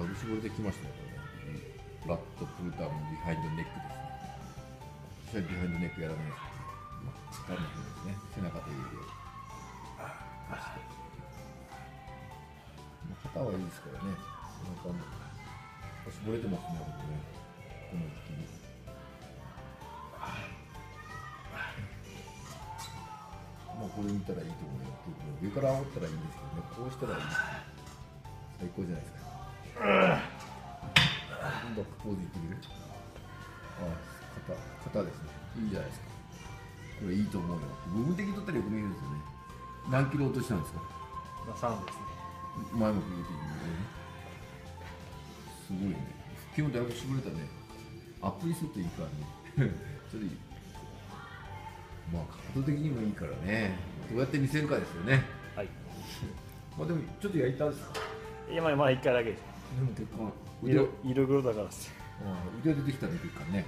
だいぶ絞れてきましたねこれねラットプルダウンもビハインドネックですね私はビハインドネックやらないですけど、まあ、力の方ですね背中というよりはまあ肩はいいですからね背中も絞れてますね僕ねこの時期にまあこれ見たらいいと思うよ。上から煽ったらいいんですけどねこうしたらいい。最高じゃないですか。バックポーズいってみるあ肩肩ですね。いいじゃないですか。これいいと思うよ。部分的に取ったらよく見えるんですよね。何キロ落としたんですか？まあ、3ですね。前も言うてすごいね。昨日だいぶ絞れたね。アップにするといいからね。ちょっといい。まあ角度的にもいいからね。どうやって見せるかですよね。はい。まあでもちょっとやりたいですか？今まあ1回だけですでも鉄管腕。色色黒だからですああ腕出てきたね鉄管ね。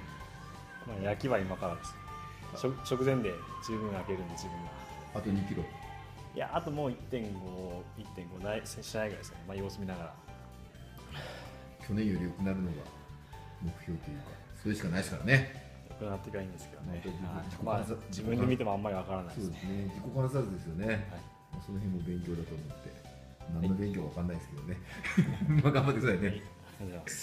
まあ焼きは今からです。食直前で十分焼けるんで自分があと2キロ。いやあともう1.51.5ないしないぐらいですね。まあ様子見ながら。去年より良くなるのが目標というかそれしかないですからね。良くなっていかないいんですけどね。まあはい。まあ自分で見てもあんまりわからないですね。ですね。自己観察ですよね、はい。まあその辺も勉強だと思って何の勉強かわかんないですけどね。まあ頑張ってくださいね、はい。ありがとうございます。